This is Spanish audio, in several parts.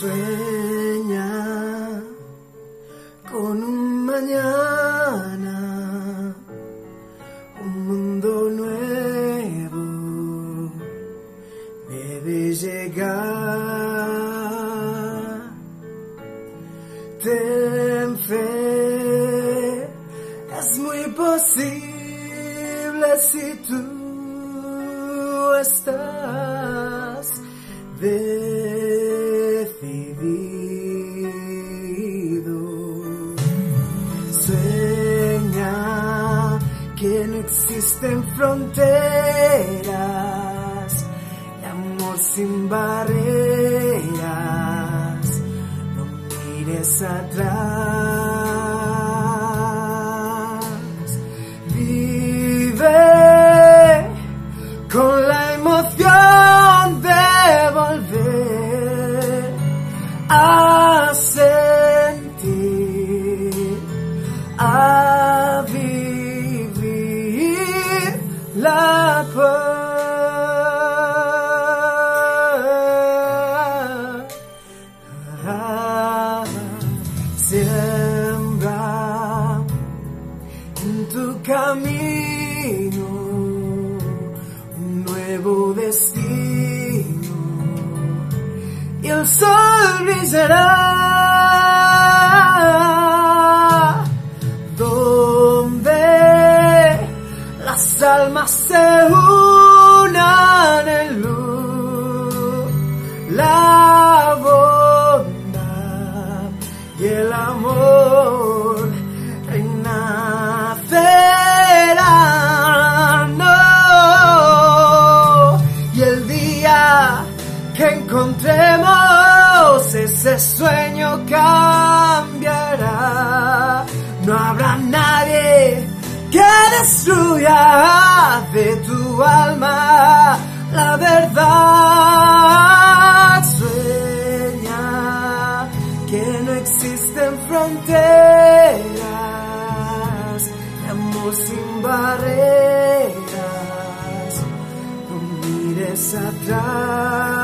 Sueña con un mañana, un mundo nuevo debe llegar. Ten fe, es muy posible si tú estás decidido. Existen fronteras, y amor sin barreras. No mires atrás. En tu camino un nuevo destino y el sol brillará. Donde las almas se unan que encontremos ese sueño cambiará. No habrá nadie que destruya de tu alma la verdad. Sueña que no existen fronteras amor sin barreras. No mires atrás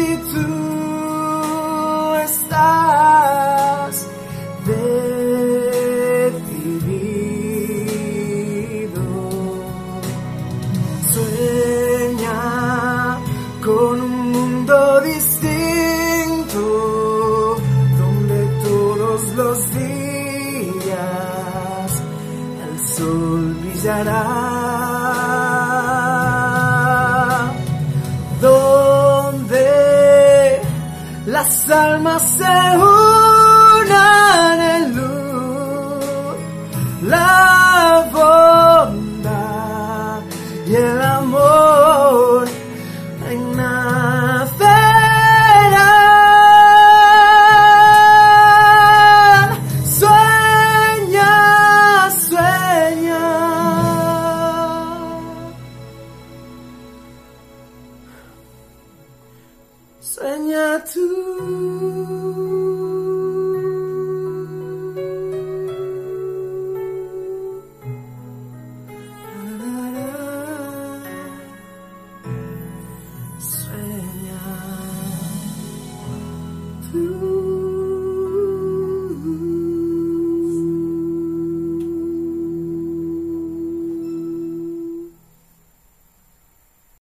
si tú estás decidido. Sueña con un mundo distinto donde todos los días el sol brillará. Almas se unan Sueña